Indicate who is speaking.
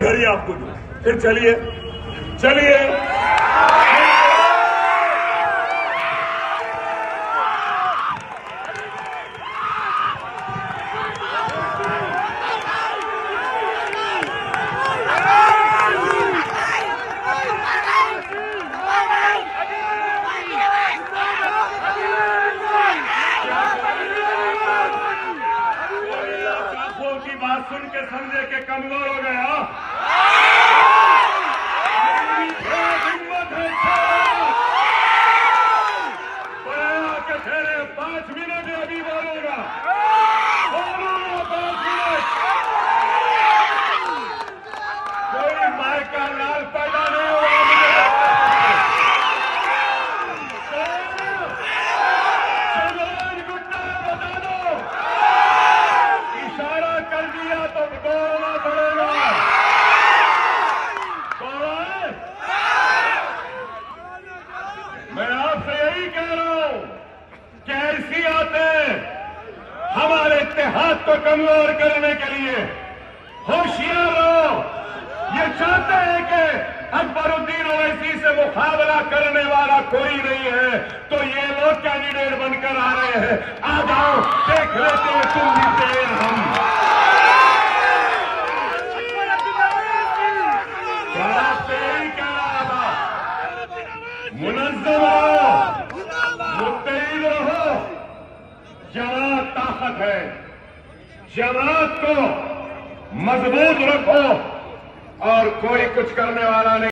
Speaker 1: घड़ी आपको दूँ फिर चलिए। चलिए। बात सुन के समझे के कमज़ोर हो गया इतिहाद को कमज़ोर करने के लिए। होशियार रहो ये चाहते हैं कि अकबरुद्दीन ओवैसी से मुकाबला करने वाला कोई नहीं है। तो ये लोग कैंडिडेट बनकर आ रहे हैं। आ जाओ, देख लेते हैं तुम जीते हम कह रहा। रहो। ताकत है। जमात को मज़बूत रखो और कोई कुछ करने वाला नहीं।